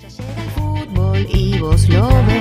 Ya llega el fútbol y vos lo ves.